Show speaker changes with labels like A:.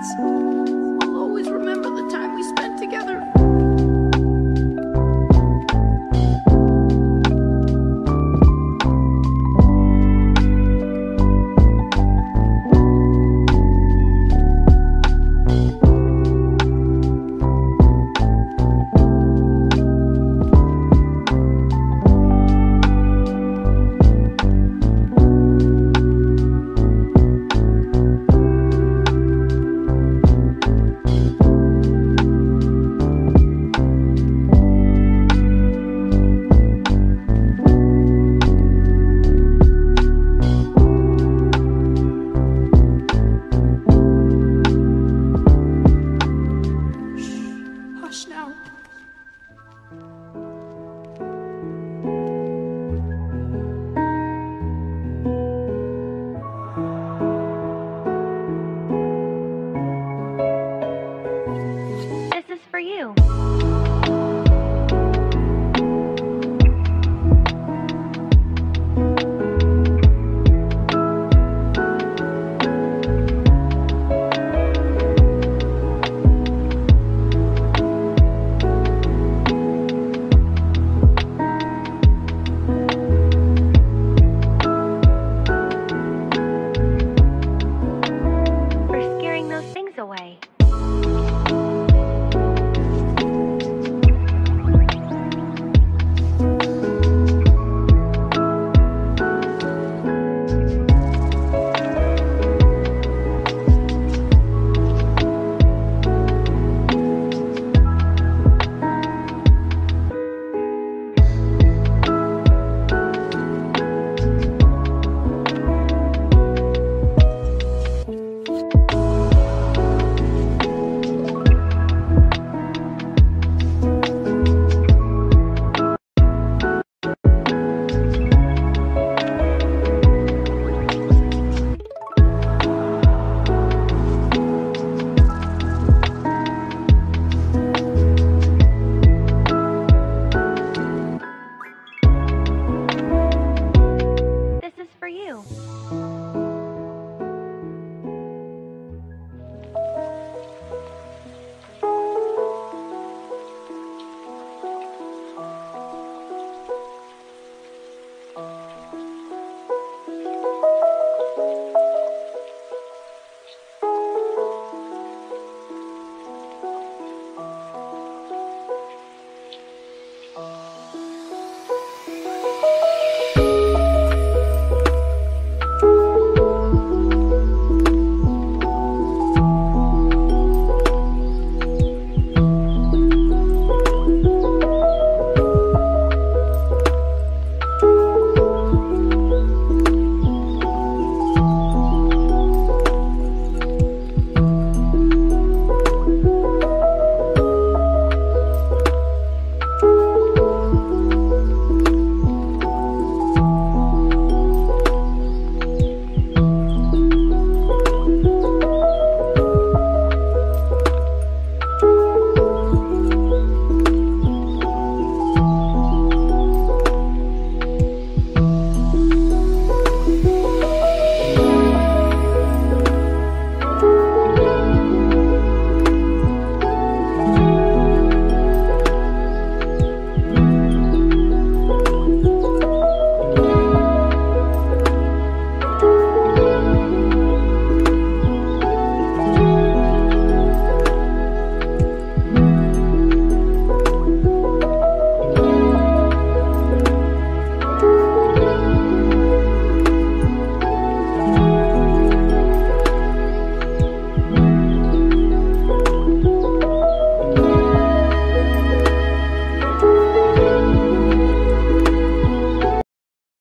A: Podcasts.